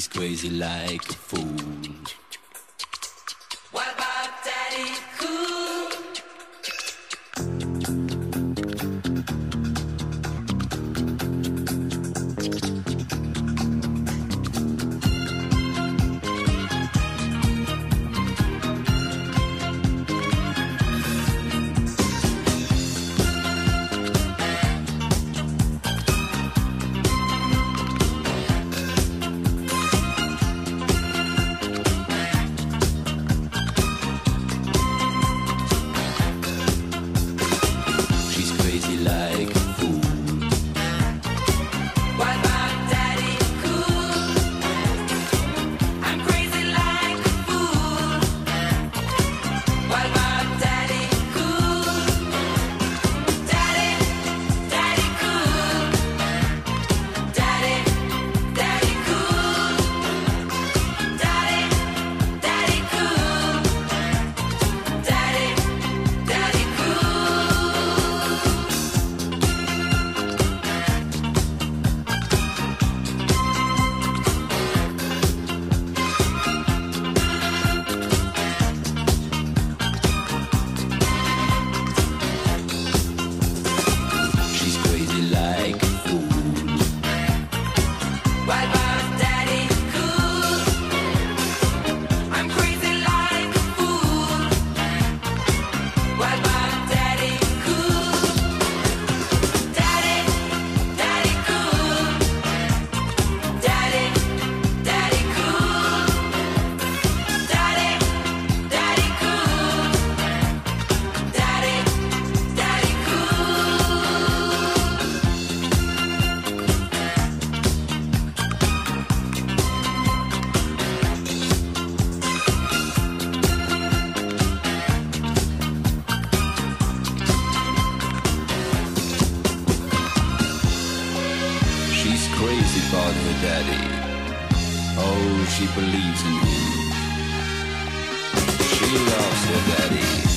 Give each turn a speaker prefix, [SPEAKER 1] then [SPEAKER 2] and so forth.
[SPEAKER 1] He's crazy like a fool. 起来。about her daddy. Oh, she believes in him. She loves her daddy.